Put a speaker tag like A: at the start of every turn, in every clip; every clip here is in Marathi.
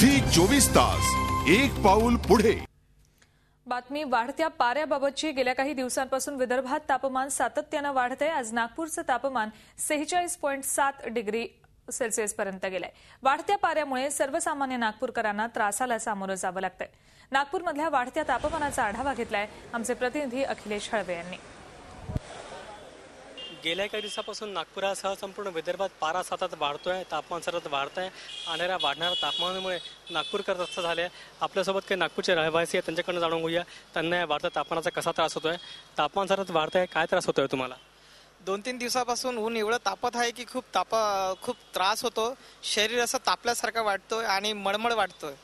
A: झी चोवीस तास एक पाऊल पुढे.
B: बातमी वाढत्या पाऱ्याबाबतची गेल्या काही दिवसांपासून विदर्भात तापमान सातत्यानं वाढतंय. आज नागपूरचं तापमान सेहेचाळीस पॉईंट सात डिग्री सेल्सिअसपर्यंत गेलंय. वाढत्या पाऱ्यामुळे सर्वसामान्य नागपूरकरांना त्रासाला सामोरं जावं लागतंय. नागपूरमधल्या वाढत्या तापमानाचा आढावा घेतलाय आमचे प्रतिनिधी अखिलेश हळवे यांनी.
C: गेल्या काही दिवसापासून नागपुरासह संपूर्ण विदर्भात पारा सतत वाढतोय तापमान सतत वाढत आहे आणणाऱ्या वाढणाऱ्या तापमानामुळे नागपूरकर त्रस्त झाले आहे. आपल्यासोबत काही नागपूरचे रहिवासी आहेत त्यांच्याकडनं जाणून घेऊया. त्यांना या वाढत्या तापमानाचा कसा त्रास होतोय? तापमान सतत वाढत आहे काय त्रास होतोय तुम्हाला?
D: दोन तीन दिवसापासून ऊन एवढं तापत आहे की खूप तापा खूप त्रास होतो. शरीर असं तापल्यासारखं वाटतोय आणि मळमळ वाटतोय.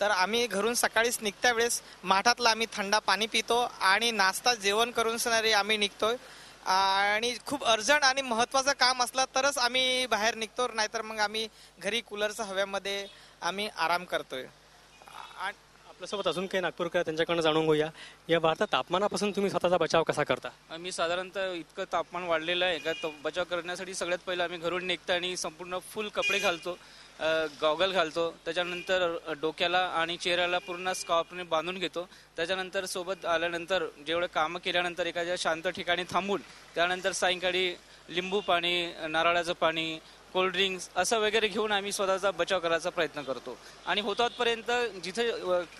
D: तर आम्ही घरून सकाळीच निघत्या वेळेस माठातला आम्ही थंडा पाणी पितो आणि नाश्ता जेवण करून सणारी आम्ही निघतोय. आणि खूप अर्जंट आणि महत्वाचं काम असलं तरच आम्ही बाहेर निघतो नाहीतर मग आम्ही घरी कूलरच्या हव्यामध्ये आम्ही आराम करतोय. आणि
C: आपल्यासोबत अजून काही नागपूरकर त्यांच्याकडनं जाणून घेऊया. या वाढत्या तापमानापासून तुम्ही स्वतःचा बचाव कसा करता?
E: मी साधारणतः इतकं तापमान वाढलेलं आहे का तो बचाव करण्यासाठी सगळ्यात पहिलं आम्ही घरून निघतो आणि संपूर्ण फुल कपडे घालतो गॉगल घालतो. त्याच्यानंतर डोक्याला आणि चेहऱ्याला पूर्ण स्कार्फने बांधून घेतो. त्याच्यानंतर सोबत आल्यानंतर जेवढे कामं केल्यानंतर एखाद्या शांत ठिकाणी थांबून त्यानंतर सायंकाळी लिंबू पाणी नारळाचं पाणी कोल्ड्रिंक्स असं वगैरे घेऊन आम्ही स्वतःचा बचाव करायचा प्रयत्न करतो. आणि होतापर्यंत जिथे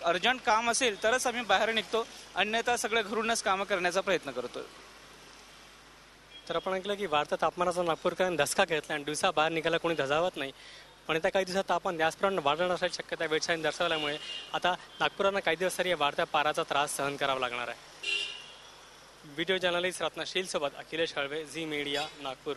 E: अर्जंट काम असेल तरच आम्ही बाहेर निघतो अन्यथा सगळं घरूनच कामं करण्याचा प्रयत्न करतो
C: तर आपण ऐकलं की वाढत्या तापमानाचा नागपूरकरांनी धसका घेतला आणि दिवसा बाहेर निघायला कोणी धजावत नाही. पण येत्या काही दिवसात तापमान त्याचप्रमाणे वाढणार असल्याची शक्यता वेधशाळेने दर्शवल्यामुळे. आता नागपुरांना काही दिवस तरी या वाढत्या पाराचा त्रास सहन करावा लागणार आहे. व्हिडिओ जर्नलिस्ट रत्नशील सोबत अखिलेश हळवे झी मीडिया नागपूर.